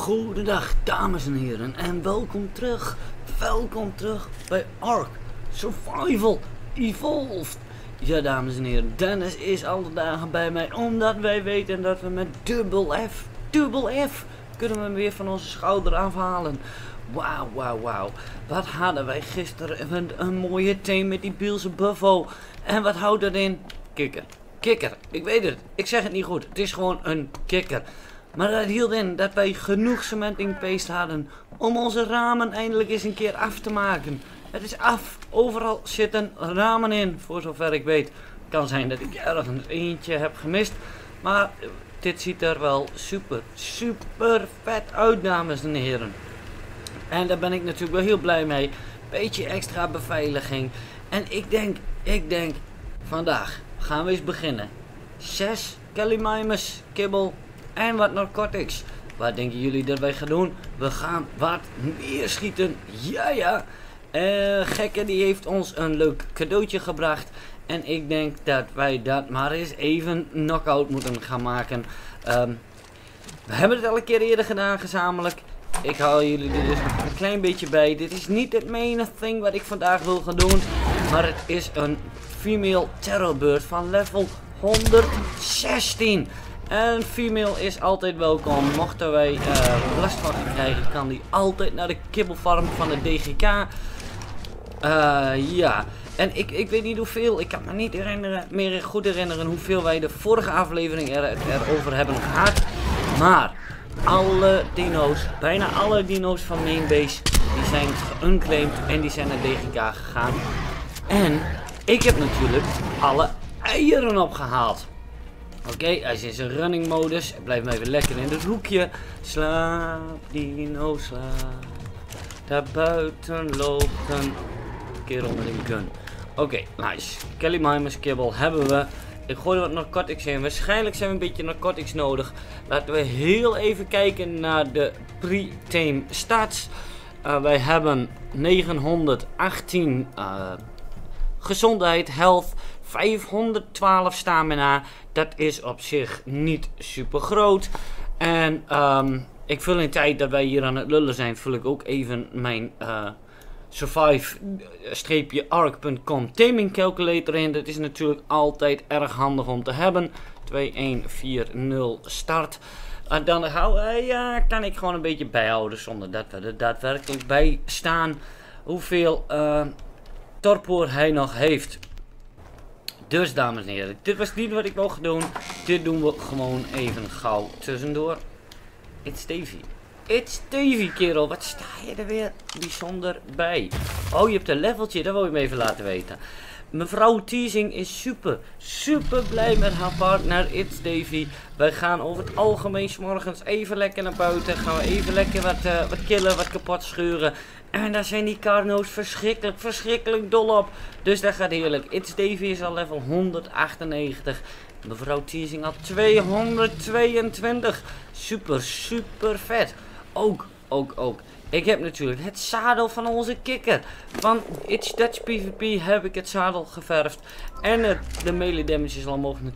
Goedendag dames en heren en welkom terug, welkom terug bij Ark Survival Evolved. Ja dames en heren, Dennis is alle dagen bij mij omdat wij weten dat we met dubbel F, dubbel F, kunnen we hem weer van onze schouder afhalen. Wauw, wauw, wauw. Wat hadden wij gisteren een, een mooie thee met die Bielse Buffo. En wat houdt dat in? Kikker. Kikker. Ik weet het. Ik zeg het niet goed. Het is gewoon een kikker. Maar dat hield in dat wij genoeg cementing paste hadden om onze ramen eindelijk eens een keer af te maken. Het is af. Overal zitten ramen in, voor zover ik weet. Kan zijn dat ik ergens eentje heb gemist. Maar dit ziet er wel super, super vet uit, dames en heren. En daar ben ik natuurlijk wel heel blij mee. Beetje extra beveiliging. En ik denk, ik denk, vandaag gaan we eens beginnen. 6 Kellymimus, kibbel en wat narcotics. Wat denken jullie dat wij gaan doen? We gaan wat neerschieten. Ja, ja. Uh, gekke die heeft ons een leuk cadeautje gebracht. En ik denk dat wij dat maar eens even knockout moeten gaan maken. Um, we hebben het al een keer eerder gedaan gezamenlijk. Ik haal jullie er dus een klein beetje bij. Dit is niet het main thing wat ik vandaag wil gaan doen. Maar het is een female terrorbird van level 116. En female is altijd welkom. Mochten wij uh, last van krijgen, kan die altijd naar de kibbelfarm van de DGK. Eh, ja. En ik, ik weet niet hoeveel, ik kan me niet herinneren, meer goed herinneren hoeveel wij de vorige aflevering er, erover hebben gehad. Maar alle dino's, bijna alle dino's van Mainbase, die zijn geunclaimed en die zijn naar DGK gegaan. En ik heb natuurlijk alle eieren opgehaald. Oké, hij is in zijn running modus. Blijf maar even lekker in het hoekje. Slaap, dino, slaap. Daar buiten loopt een kerel met een gun. Oké, nice. Kelly Mimus kibbel hebben we. Ik gooi wat narcotics in. Waarschijnlijk zijn we een beetje narcotics nodig. Laten we heel even kijken naar de pre-tame stats. Uh, wij hebben 918 uh, gezondheid, health, 512 stamina. Dat is op zich niet super groot. En um, ik vul in tijd dat wij hier aan het lullen zijn, vul ik ook even mijn uh, survive-arc.com taming calculator in. Dat is natuurlijk altijd erg handig om te hebben. 2140 start. Uh, dan hou, uh, kan ik gewoon een beetje bijhouden zonder dat we er daadwerkelijk bij staan hoeveel uh, torpor hij nog heeft. Dus dames en heren, dit was niet wat ik wou doen. Dit doen we gewoon even gauw tussendoor. It's Davy. It's Davy kerel, wat sta je er weer bijzonder bij? Oh, je hebt een leveltje, dat wil je me even laten weten. Mevrouw Teasing is super, super blij met haar partner It's Davy. Wij gaan over het algemeen morgens even lekker naar buiten. Gaan we even lekker wat, uh, wat killen, wat kapot scheuren. En daar zijn die Carno's verschrikkelijk, verschrikkelijk dol op. Dus dat gaat heerlijk. It's Davy is al level 198. Mevrouw Teasing al 222. Super, super vet. Ook, ook, ook. Ik heb natuurlijk het zadel van onze kikker. Van It's Dutch PvP heb ik het zadel geverfd. En het, de melee damage is al omhoog naar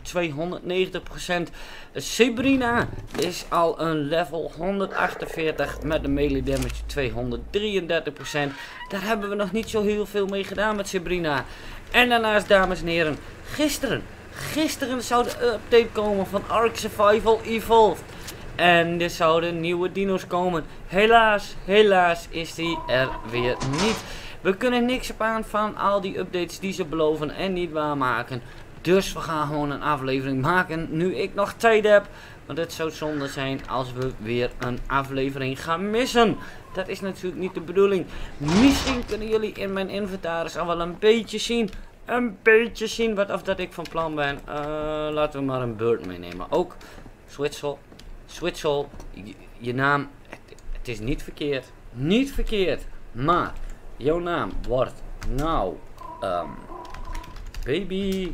290%. Sabrina is al een level 148 met de melee damage 233%. Daar hebben we nog niet zo heel veel mee gedaan met Sabrina. En daarnaast dames en heren, gisteren, gisteren zou de update komen van Ark Survival Evolved. En er zouden nieuwe dino's komen. Helaas, helaas is die er weer niet. We kunnen niks op aan van al die updates die ze beloven en niet waarmaken. Dus we gaan gewoon een aflevering maken nu ik nog tijd heb. Want het zou zonde zijn als we weer een aflevering gaan missen. Dat is natuurlijk niet de bedoeling. Misschien kunnen jullie in mijn inventaris al wel een beetje zien. Een beetje zien wat of dat ik van plan ben. Uh, laten we maar een bird meenemen. Ook Switzel. Switzel. Je, naam. Het, is niet verkeerd. Niet verkeerd. Maar. Jouw naam wordt nou. Um, baby.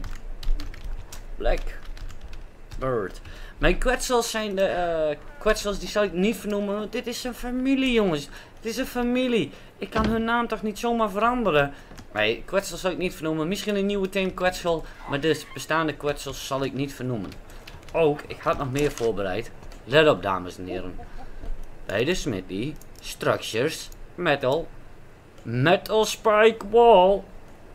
Blackbird. Mijn kwetsels zijn de uh, kwetsels die zal ik niet vernoemen. Dit is een familie jongens. Het is een familie. Ik kan hun naam toch niet zomaar veranderen. Nee, kwetsels zal ik niet vernoemen. Misschien een nieuwe team kwetsel. Maar de bestaande kwetsels zal ik niet vernoemen. Ook, ik had nog meer voorbereid. Let op dames en heren. bij de smithy. Structures. Metal. Metal spike wall.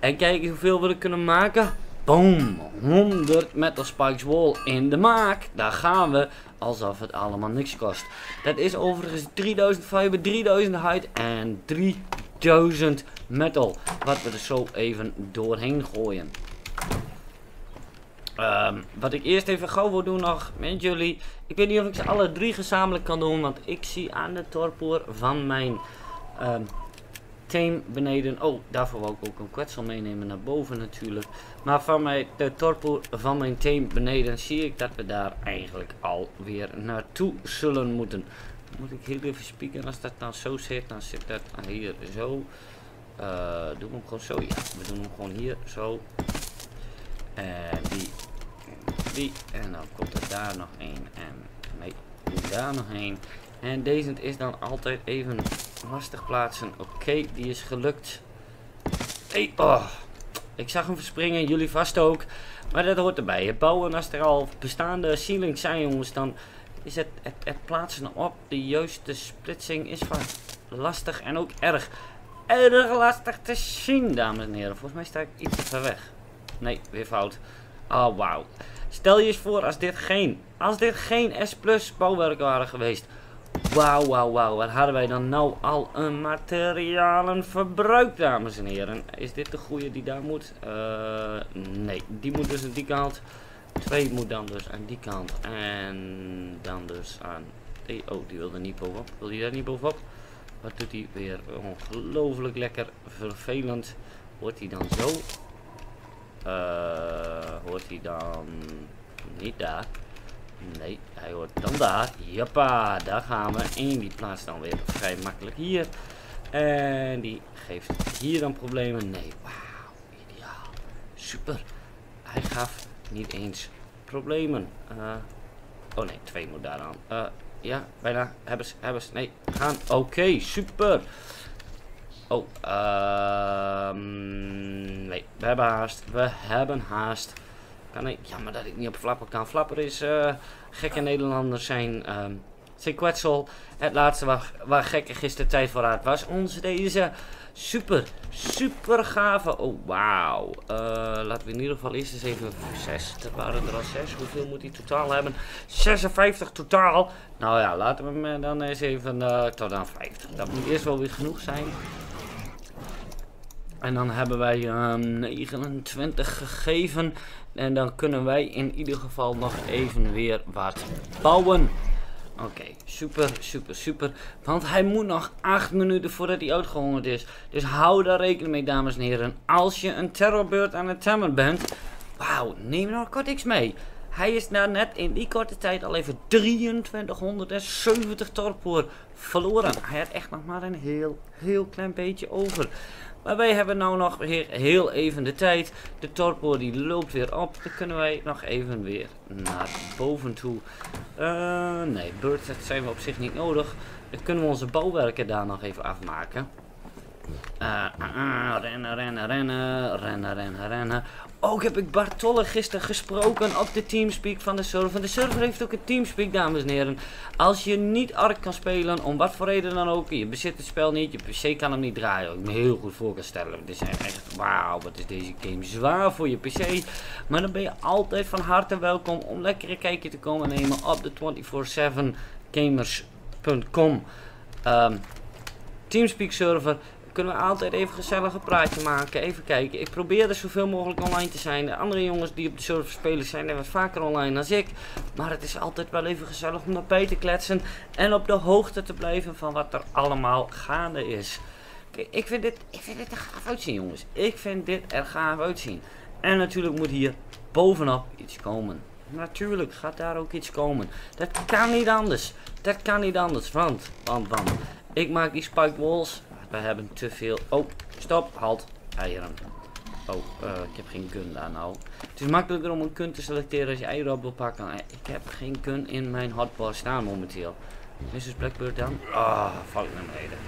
En kijken hoeveel we er kunnen maken. Boom. 100 metal spikes wall in de maak. Daar gaan we. Alsof het allemaal niks kost. Dat is overigens 3000 fiber, 3000 height en 3000 metal. Wat we er zo even doorheen gooien. Um, wat ik eerst even gauw wil doen nog met jullie. Ik weet niet of ik ze alle drie gezamenlijk kan doen. Want ik zie aan de torpoor van mijn um, team beneden. Oh, daarvoor wil ik ook een kwetsel meenemen naar boven natuurlijk. Maar van mijn, de torpoor van mijn team beneden zie ik dat we daar eigenlijk alweer naartoe zullen moeten. Moet ik heel even spieken. Als dat nou zo zit, dan zit dat hier zo. Uh, doen we hem gewoon zo? Ja, we doen hem gewoon hier zo. En die. Die. En dan komt er daar nog één. En nee, daar nog één. En deze is dan altijd even lastig plaatsen. Oké, die is gelukt. Hey, oh. Ik zag hem verspringen, jullie vast ook. Maar dat hoort erbij. Het bouwen als er al bestaande ceilings zijn jongens, dan is het, het, plaatsen op de juiste splitsing is van lastig en ook erg, erg lastig te zien, dames en heren. Volgens mij sta ik iets te ver weg. Nee, weer fout. Oh, wauw. Stel je eens voor als dit geen, als dit geen S Plus bouwwerk waren geweest. Wauw, wauw, wauw. Wat hadden wij dan nou al een materialenverbruik, dames en heren. Is dit de goede die daar moet? Uh, nee, die moet dus aan die kant. Twee moet dan dus aan die kant. En dan dus aan... Oh, die wilde niet bovenop. Wil die daar niet bovenop? Wat doet hij weer? Ongelooflijk lekker vervelend. Wordt hij dan zo? Uh, hoort hij dan niet daar? Nee, hij hoort dan daar. Joppa, daar gaan we. En die plaatst dan weer vrij makkelijk hier. En die geeft hier dan problemen. Nee, wauw, ideaal. Super. Hij gaf niet eens problemen. Uh, oh nee, twee moet daar aan. Uh, ja, bijna. Hebben ze, hebben ze. Nee, gaan. Oké, super. Oh, ehm... nee, we hebben haast. We hebben haast. Kan ik, jammer dat ik niet op Flapper kan. Flapper is uh, gekke Nederlanders zijn. Um, Kwetsel, het laatste waar, waar gekke gisteren tijd vooruit was. Onze deze super, super gave. Oh, wauw. Uh, laten we in ieder geval eerst eens even 6. Er waren er al 6. Hoeveel moet hij totaal hebben? 56 totaal. Nou ja, laten we hem dan eens even uh, tot aan 50. Dat moet eerst wel weer genoeg zijn. En dan hebben wij um, 29 gegeven. En dan kunnen wij in ieder geval nog even weer wat bouwen. Oké, super, super, super. Want hij moet nog 8 minuten voordat hij uitgehongerd is. Dus hou daar rekening mee, dames en heren. Als je een terrorbeurt aan het temmen bent. Wauw, neem nog kort mee. Hij is nou net in die korte tijd al even 2370 torpoor verloren. Hij had echt nog maar een heel, heel klein beetje over. Maar wij hebben nou nog weer heel even de tijd. De torpo die loopt weer op. Dan kunnen wij nog even weer naar boven toe. Uh, nee, birds dat zijn we op zich niet nodig. Dan kunnen we onze bouwwerken daar nog even afmaken. Uh, uh, rennen, rennen, rennen, rennen, rennen, rennen. Ook heb ik Bartolle gisteren gesproken op de Teamspeak van de server. De server heeft ook een Teamspeak, dames en heren. Als je niet Ark kan spelen, om wat voor reden dan ook, je bezit het spel niet, je PC kan hem niet draaien. Ik me heel goed voor kan stellen. Het is echt, wauw, wat is deze game zwaar voor je PC. Maar dan ben je altijd van harte welkom om lekker een kijkje te komen nemen op de 24-7gamers.com um, Teamspeak server kunnen we altijd even gezellig een praatje maken. Even kijken. Ik probeer er zoveel mogelijk online te zijn. De andere jongens die op de server spelen zijn er wat vaker online dan ik. Maar het is altijd wel even gezellig om erbij te kletsen. En op de hoogte te blijven van wat er allemaal gaande is. Kijk, ik vind dit, ik vind dit er gaaf uitzien jongens. Ik vind dit er gaaf uitzien. En natuurlijk moet hier bovenop iets komen. Natuurlijk gaat daar ook iets komen. Dat kan niet anders. Dat kan niet anders. Want, want, want. Ik maak die spike walls we hebben te veel... Oh, stop, halt. Eieren. Oh, uh, ik heb geen gun daar nou. Het is makkelijker om een kun te selecteren als je eieren op wil pakken. Ik heb geen gun in mijn hotbar staan momenteel. Mrs. Blackbird dan? Ah, oh, val ik naar beneden.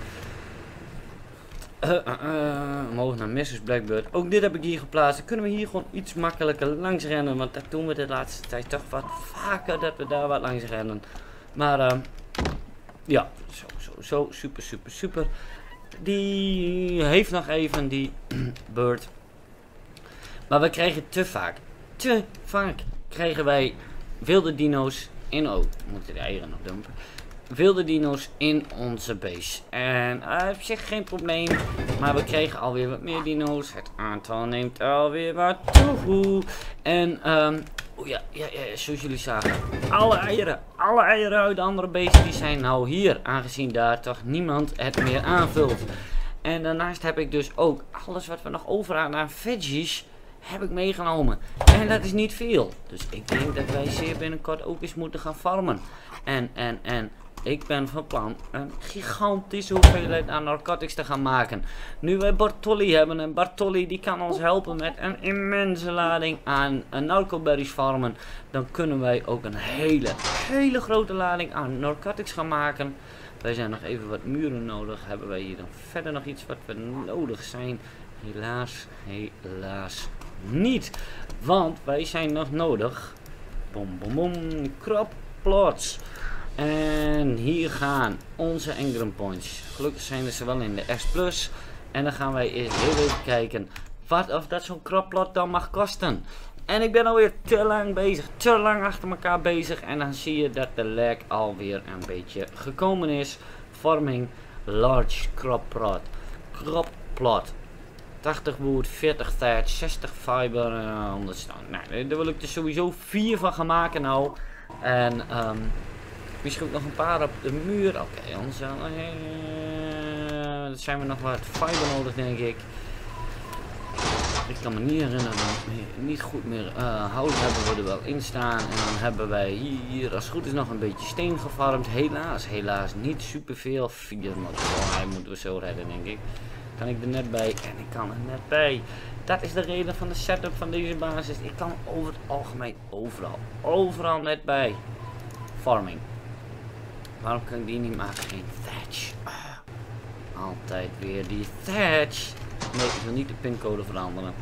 Uh, naar Mrs. Blackbird. Ook dit heb ik hier geplaatst. Dan kunnen we hier gewoon iets makkelijker langs rennen. Want dat doen we de laatste tijd toch wat vaker dat we daar wat langs rennen. Maar uh, Ja, zo, zo, zo. Super, super, super. Die heeft nog even die bird. Maar we krijgen te vaak, te vaak, krijgen wij wilde dino's in... Oh, we moeten de eieren nog dumpen. Wilde dino's in onze base. En uh, op zich geen probleem. Maar we kregen alweer wat meer dino's. Het aantal neemt alweer wat toe. En um, oh ja, ja, ja, zoals jullie zagen. Alle eieren, alle eieren uit de andere beesten die zijn nou hier. Aangezien daar toch niemand het meer aanvult. En daarnaast heb ik dus ook alles wat we nog over hadden aan veggies heb ik meegenomen. En dat is niet veel. Dus ik denk dat wij zeer binnenkort ook eens moeten gaan farmen. En, en, en ik ben van plan een gigantische hoeveelheid aan narcotics te gaan maken. Nu wij Bartolli hebben en Bartolli die kan ons helpen met een immense lading aan narcoberries farmen. Dan kunnen wij ook een hele, hele grote lading aan narcotics gaan maken. Wij zijn nog even wat muren nodig. Hebben wij hier dan verder nog iets wat we nodig zijn? Helaas, helaas niet. Want wij zijn nog nodig. Bom bom bom. Crop plots. En hier gaan onze Engram points. Gelukkig zijn ze wel in de S+. Plus. En dan gaan wij eerst heel even kijken wat of dat zo'n plot dan mag kosten. En ik ben alweer te lang bezig, te lang achter elkaar bezig. En dan zie je dat de lag alweer een beetje gekomen is. Farming large crop plot. Crop plot. 80 wood, 40 thatch, 60 fiber, uh, onderstaan. Nou, daar wil ik er sowieso 4 van gaan maken nou. En um, misschien ook nog een paar op de muur. Oké, okay, anders uh, zijn we nog wat fiber nodig denk ik. Ik kan me niet herinneren, niet goed meer uh, hout hebben we er wel in staan. En dan hebben wij hier als het goed is nog een beetje steen gefarmd. Helaas, helaas niet superveel. Vier hij moeten we zo redden denk ik. Kan ik er net bij en ik kan er net bij. Dat is de reden van de setup van deze basis. Ik kan over het algemeen overal, overal net bij. Farming. Waarom kan ik die niet maken? Geen thatch. Ah, altijd weer die thatch. Nee, ik wil niet de pincode veranderen.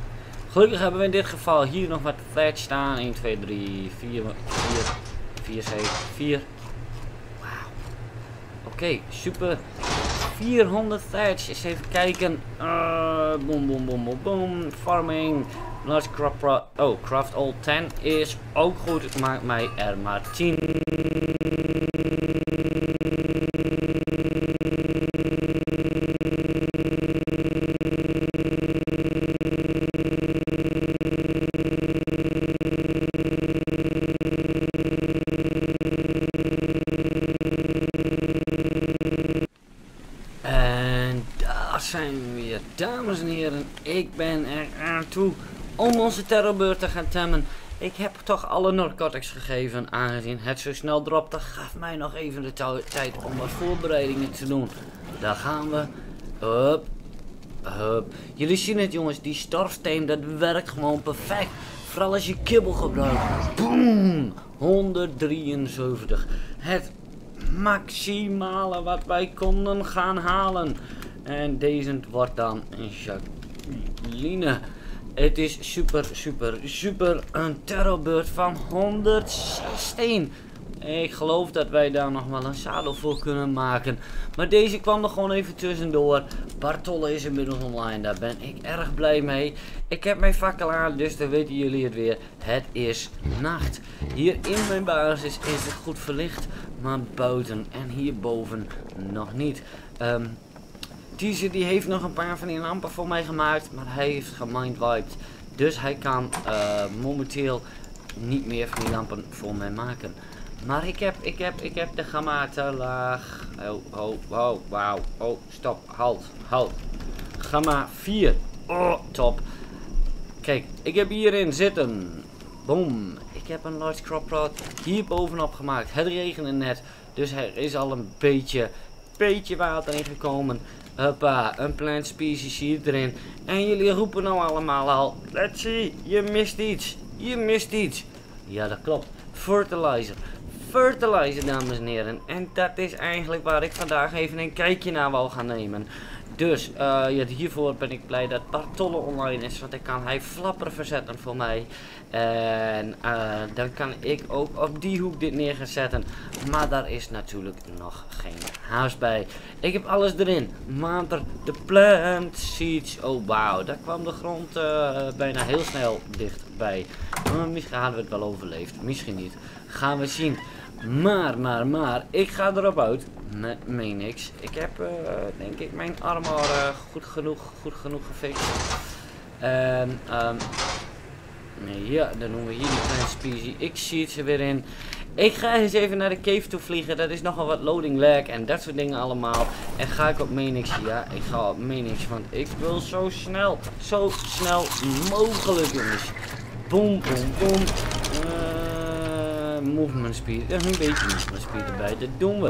Gelukkig hebben we in dit geval hier nog wat thatch staan. 1, 2, 3, 4, 4, 4, 7, 4. Wauw. Oké, super. 400 thatch. Eens even kijken. Uh, boom, boom, boom, boom, boom. Farming. Large crop. Oh, craft all 10 is ook goed. Maakt mij er maar 10. Dames en heren, ik ben er aan toe om onze terrorbeurt te gaan temmen. Ik heb toch alle narcotics gegeven, aangezien het zo snel dropte, gaf mij nog even de tijd om wat voorbereidingen te doen. Daar gaan we. Hup, hup. Jullie zien het jongens, die starfsteen dat werkt gewoon perfect. Vooral als je kibbel gebruikt. Boom! 173. Het maximale wat wij konden gaan halen. En deze wordt dan een Jacqueline. Het is super, super, super een terrorbeurt van 116. Ik geloof dat wij daar nog wel een zadel voor kunnen maken. Maar deze kwam er gewoon even tussendoor. Bartolle is inmiddels online. Daar ben ik erg blij mee. Ik heb mijn fakkel aan, dus dan weten jullie het weer. Het is nacht. Hier in mijn basis is het goed verlicht. Maar buiten en hierboven nog niet. Um, Teaser die heeft nog een paar van die lampen voor mij gemaakt. Maar hij heeft gemindwiped. Dus hij kan uh, momenteel niet meer van die lampen voor mij maken. Maar ik heb, ik heb, ik heb de gamma te laag. Oh, oh, oh, wauw. Oh, stop. Halt, halt. Gamma 4. Oh, top. Kijk, ik heb hierin zitten. Boom. Ik heb een large crop rod hier bovenop gemaakt. Het regende net. Dus er is al een beetje, beetje water ingekomen. Hoppa, een plant species hier erin. En jullie roepen nou allemaal al. Let's see, je mist iets. Je mist iets. Ja, dat klopt. Fertilizer. fertilizer, dames en heren. En dat is eigenlijk waar ik vandaag even een kijkje naar wil gaan nemen. Dus ja, hiervoor ben ik blij dat Bartolle online is, want dan kan hij flapper verzetten voor mij. En uh, dan kan ik ook op die hoek dit neer gaan zetten. Maar daar is natuurlijk nog geen huis bij. Ik heb alles erin. Mater, de plant seeds. Oh wauw, daar kwam de grond uh, bijna heel snel dichtbij. Misschien hadden we het wel overleefd. Misschien niet. Gaan we zien. Maar, maar, maar, ik ga erop uit met niks. Ik heb, uh, denk ik, mijn armor uh, goed genoeg, goed genoeg gefixt. En, nee, ja, dan doen we hier die kleine species. Ik zie het ze weer in. Ik ga eens even naar de cave toe vliegen. Dat is nogal wat loading lag en dat soort dingen allemaal. En ga ik op Menix? Ja, ik ga op Menix, want ik wil zo snel, zo snel mogelijk, jongens. Boom, boom, boom. Movement speed. Er een beetje movement speed erbij. Dat doen we.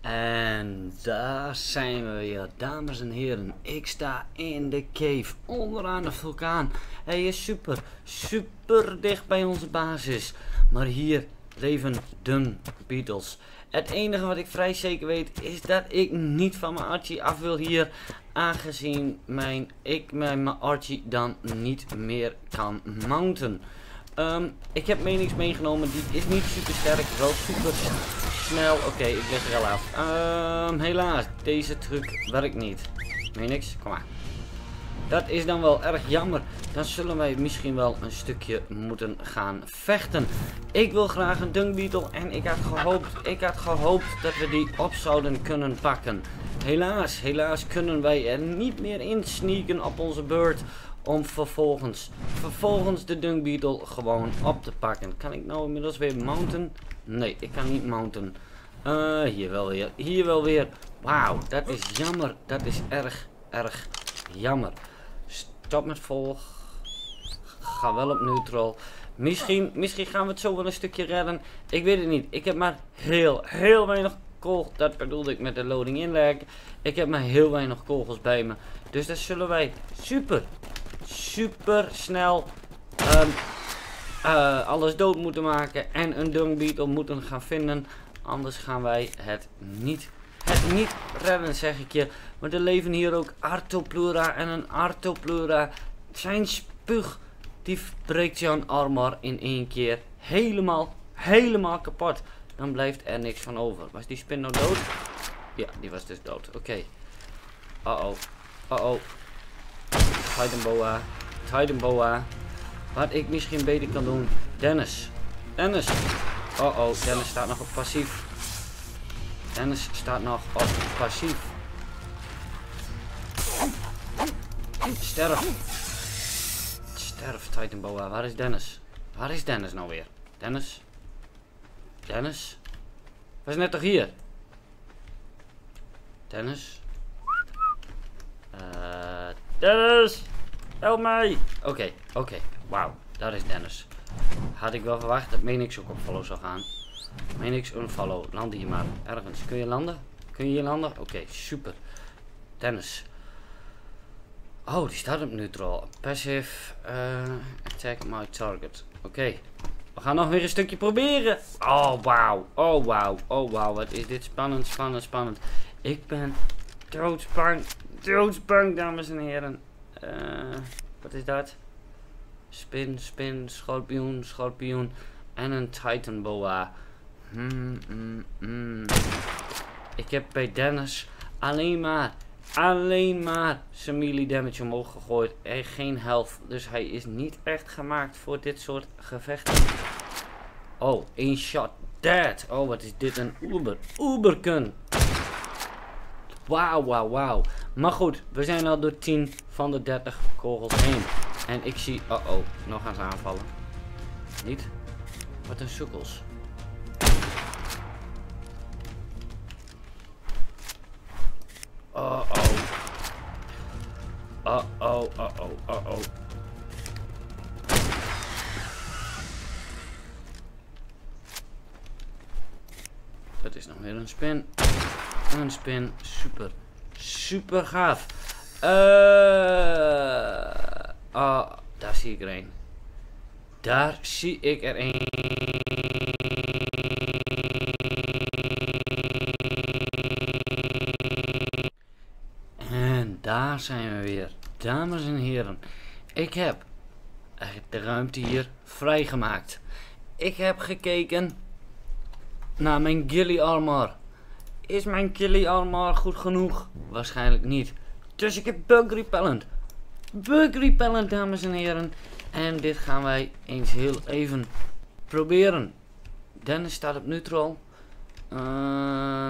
En daar zijn we weer, dames en heren. Ik sta in de cave, onderaan de vulkaan. Hij is super, super dicht bij onze basis. Maar hier leven de Beatles. Het enige wat ik vrij zeker weet is dat ik niet van mijn Archie af wil hier. Aangezien mijn, ik mijn Archie dan niet meer kan mounten. Um, ik heb menings meegenomen. Die is niet super sterk. Wel super snel. Oké, ik leg er al af. Um, helaas, deze truc werkt niet. Menix, kom maar. Dat is dan wel erg jammer. Dan zullen wij misschien wel een stukje moeten gaan vechten. Ik wil graag een Dung Beetle en ik had gehoopt, ik had gehoopt dat we die op zouden kunnen pakken. Helaas, helaas kunnen wij er niet meer in sneaken op onze beurt om vervolgens, vervolgens de Dung Beetle gewoon op te pakken. Kan ik nou inmiddels weer mounten? Nee, ik kan niet mounten. Uh, hier wel weer, hier wel weer. Wauw, dat is jammer. Dat is erg, erg jammer. Stop met volg. Ga wel op neutral. Misschien, misschien gaan we het zo wel een stukje redden. Ik weet het niet. Ik heb maar heel, heel weinig kogels. Dat bedoelde ik met de loading inleggen. Ik heb maar heel weinig kogels bij me. Dus dat zullen wij super, super snel um, uh, alles dood moeten maken. En een dung beetle moeten gaan vinden. Anders gaan wij het niet, het niet redden zeg ik je. Maar er leven hier ook Artoplura en een Artoplura. Zijn spuug die breekt jouw armor in één keer helemaal, helemaal kapot. Dan blijft er niks van over. Was die spin nou dood? Ja, die was dus dood. Oké. Okay. Uh-oh. Uh-oh. Titan boa. Titan boa. Wat ik misschien beter kan doen. Dennis. Dennis. Oh oh, Dennis staat nog op passief. Dennis staat nog op passief. Sterf. Sterf, Titan Boa. Waar is Dennis? Waar is Dennis nou weer? Dennis? Dennis? Was net toch hier? Dennis? Uh, Dennis! Help mij! Oké, oké. Wauw, daar is Dennis. Had ik wel verwacht dat Menix ook op follow zou gaan. Menix unfollow. Land hier maar ergens. Kun je landen? Kun je hier landen? Oké, super. Dennis. Oh, die staat op neutral. Passive. Uh, attack my target. Oké. We gaan nog weer een stukje proberen. Oh, wauw. Oh, wauw. Oh, wauw. Wat is dit spannend, spannend, spannend. Ik ben doodsbang. Doodsbang, dames en heren. Uh, wat is dat? Spin, spin, schorpioen, schorpioen. En een Titan hmm, hmm. Ik heb bij Dennis alleen maar, alleen maar zijn melee damage omhoog gegooid. En geen health. Dus hij is niet echt gemaakt voor dit soort gevechten. Oh, één shot dead. Oh, wat is dit een uber. Uberkun. Wauw, wauw, wauw. Maar goed, we zijn al door 10 van de 30 kogels heen. En ik zie... Oh oh, nog gaan ze aanvallen. Niet? Wat een sukkels. Oh oh, oh oh, oh oh. Dat is nog weer een spin. Een spin. Super. Super gaaf. Eh... Oh, daar zie ik er een. Daar zie ik er een. Ik heb de ruimte hier vrijgemaakt. Ik heb gekeken naar mijn Gilly Armor. Is mijn Gilly Armor goed genoeg? Waarschijnlijk niet. Dus ik heb Bug Repellent. Bug Repellent, dames en heren. En dit gaan wij eens heel even proberen. Dennis staat op neutral. Uh,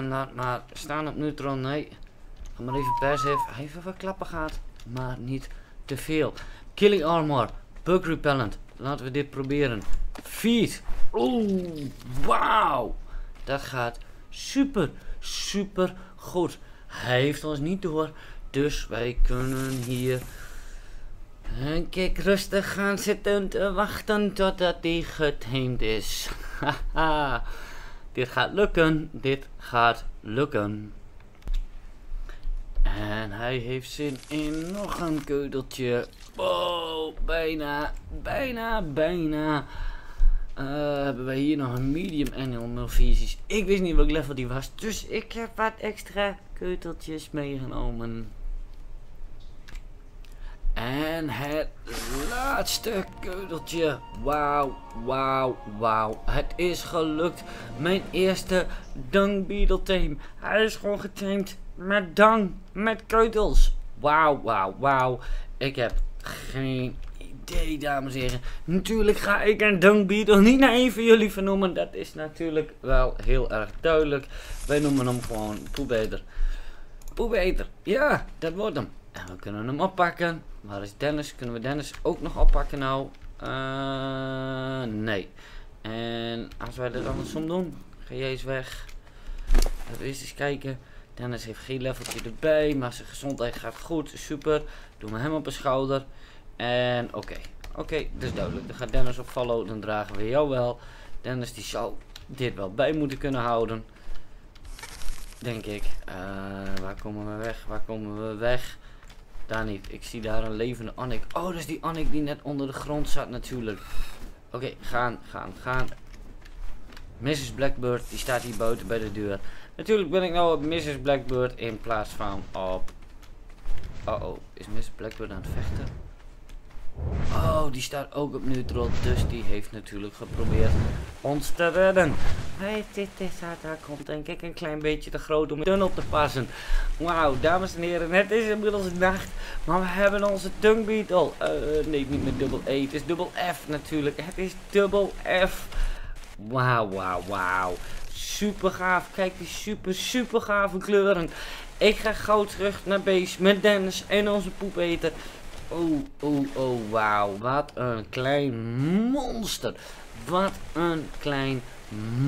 laat maar staan op neutral. Nee. Ga maar even passive. Even wat klappen gaat. Maar niet te veel. Killing Armor. Bug Repellent. Laten we dit proberen. Feet. Oeh. Wauw. Dat gaat super, super goed. Hij heeft ons niet door. Dus wij kunnen hier en kijk rustig gaan zitten te wachten totdat die getamed is. Haha, dit gaat lukken, dit gaat lukken. En hij heeft zin in nog een keuteltje. Oh, bijna, bijna, bijna. Uh, hebben wij hier nog een medium animal visies. Ik wist niet welk level die was, dus ik heb wat extra keuteltjes meegenomen. En het laatste keuteltje. Wauw, wauw, wauw. Het is gelukt. Mijn eerste Dung Beetle team. Hij is gewoon getamed met Dung, met keutels. Wauw, wauw, wauw. Ik heb geen idee, dames en heren. Natuurlijk ga ik een Dung Beetle niet naar een van jullie vernoemen. Dat is natuurlijk wel heel erg duidelijk. Wij noemen hem gewoon Poebeter. Poebeter, ja, dat wordt hem. En we kunnen hem oppakken. Waar is Dennis? Kunnen we Dennis ook nog oppakken nou? Uh, nee. En als wij dit andersom doen. Ga jij eens weg. Even we eens kijken. Dennis heeft geen leveltje erbij. Maar zijn gezondheid gaat goed. Super. Doen we hem op een schouder. En oké. Oké, dat is duidelijk. Dan gaat Dennis op follow. Dan dragen we jou wel. Dennis die zal dit wel bij moeten kunnen houden. Denk ik. Uh, waar komen we weg? Waar komen we weg? Daar niet. Ik zie daar een levende Annik. Oh, dat is die Annik die net onder de grond zat natuurlijk. Oké, gaan, gaan, gaan. Mrs. Blackbird, die staat hier buiten bij de deur. Natuurlijk ben ik nou op Mrs. Blackbird in plaats van op... Oh oh, is Mrs. Blackbird aan het vechten? Oh, die staat ook op neutral, dus die heeft natuurlijk geprobeerd ons te redden. Hey, dit is daar komt denk ik een klein beetje te groot om de tunnel te passen. Wauw, dames en heren, het is inmiddels nacht, maar we hebben onze Dung Beetle. Uh, nee, niet met dubbel E, het is dubbel F natuurlijk. Het is dubbel F. Wauw, wauw, wauw. Super gaaf, kijk die super, super gave kleuren. Ik ga gauw terug naar base met Dennis en onze poepeter. Oh, oh, oh, wauw. Wat een klein monster. Wat een klein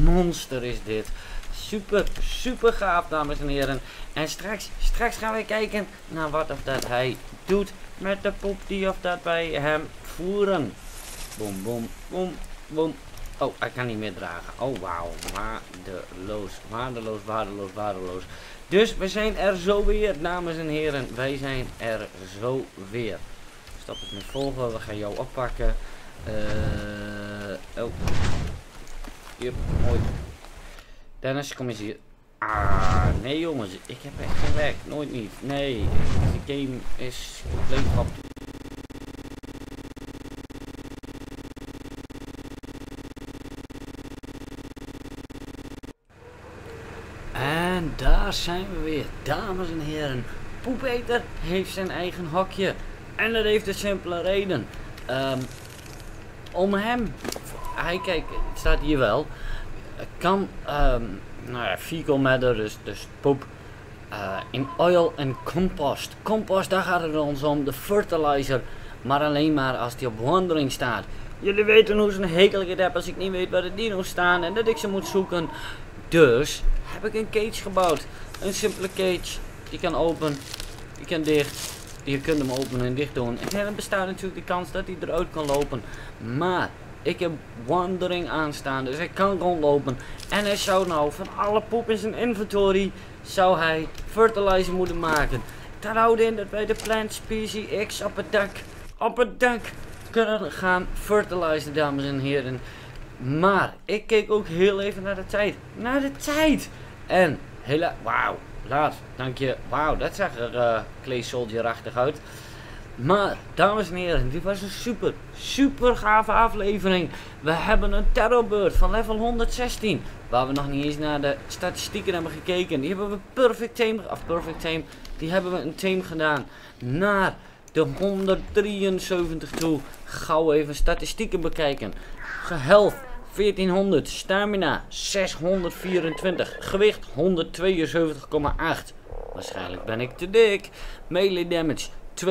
monster is dit. Super, super gaaf, dames en heren. En straks, straks gaan we kijken naar wat of dat hij doet met de poep die of dat wij hem voeren. Boom, boom, boom, boom. Oh, hij kan niet meer dragen. Oh, wauw. Waardeloos, waardeloos, waardeloos, waardeloos. Dus we zijn er zo weer, dames en heren. Wij zijn er zo weer. Stap het met volgen. We gaan jou oppakken. Uh, oh. Yep, mooi. Dennis, kom eens hier. Ah, nee jongens. Ik heb echt geen werk. Nooit niet. Nee. De game is compleet. En zijn we weer, dames en heren. Poepeter heeft zijn eigen hokje. En dat heeft een simpele reden. Um, om hem, hij kijk, het staat hier wel, kan um, nou ja, fecal matter, dus, dus poep, uh, in oil en compost. Compost, daar gaat het ons om, de fertilizer, maar alleen maar als die op wandering staat. Jullie weten hoe zo'n hekel ik het heb als ik niet weet waar de dino's staan en dat ik ze moet zoeken. Dus heb ik een cage gebouwd. Een simpele cage. Die kan open, die kan dicht. Je kunt hem openen en dicht doen. En dan bestaat natuurlijk de kans dat hij eruit kan lopen. Maar ik heb wandering aanstaan, dus hij kan rondlopen. En hij zou nou van alle poep in zijn inventory, zou hij fertilizer moeten maken. Dat houdt in dat wij de plant species X op het dak, op het dak kunnen gaan fertilizen, dames en heren. Maar ik keek ook heel even naar de tijd. Naar de tijd! En helaas, wauw, laat, dank je. Wauw, dat zag er uh, Clay Soldier-achtig uit. Maar, dames en heren, dit was een super, super gave aflevering. We hebben een terrorbird van level 116. Waar we nog niet eens naar de statistieken hebben gekeken. Die hebben we perfect team, of perfect team, die hebben we een team gedaan. Naar de 173 toe. Gauw even statistieken bekijken. Health 1400, stamina 624, gewicht 172,8. Waarschijnlijk ben ik te dik. Melee damage 284,3.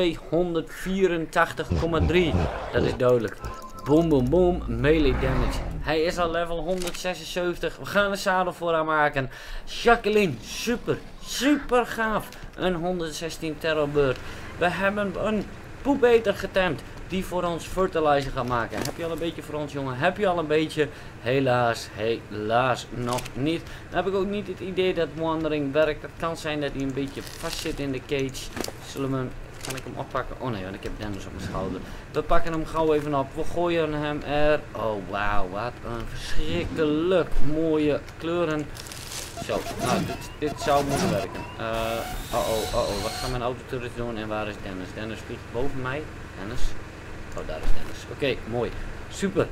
Dat is dodelijk. Boom, boom, boom. Melee damage. Hij is al level 176. We gaan een zadel voor haar maken. Jacqueline, super, super gaaf. Een 116 terrorbird. We hebben een poebeter getemd die voor ons fertilizer gaat maken. Heb je al een beetje voor ons jongen? Heb je al een beetje? Helaas, helaas nog niet. Dan heb ik ook niet het idee dat Wandering werkt. Het kan zijn dat hij een beetje vast zit in de cage. Zullen we hem kan ik hem oppakken? Oh nee, want ik heb Dennis op mijn schouder. We pakken hem gauw even op. We gooien hem er. Oh wauw, wat een verschrikkelijk mooie kleuren. Zo, nou, dit, zou moeten werken. Oh, oh, oh, wat gaan mijn auto terug doen en waar is Dennis? Dennis vliegt boven mij. Dennis. Oh, daar is Dennis. Oké, mooi. Super,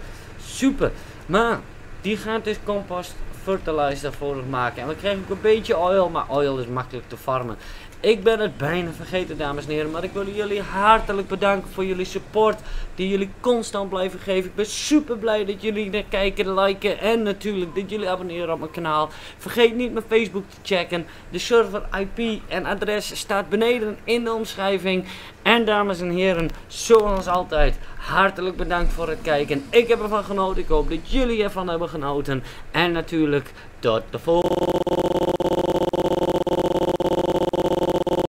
super. Maar, die gaat dus compost fertilizer voor maken. En we krijgen ook een beetje oil, maar oil is makkelijk te farmen. Ik ben het bijna vergeten dames en heren, maar ik wil jullie hartelijk bedanken voor jullie support die jullie constant blijven geven. Ik ben super blij dat jullie naar kijken, liken en natuurlijk dat jullie abonneren op mijn kanaal. Vergeet niet mijn Facebook te checken. De server IP en adres staat beneden in de omschrijving. En dames en heren, zoals altijd, hartelijk bedankt voor het kijken. Ik heb ervan genoten, ik hoop dat jullie ervan hebben genoten. En natuurlijk, tot de volgende.